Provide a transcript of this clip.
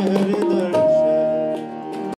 Hare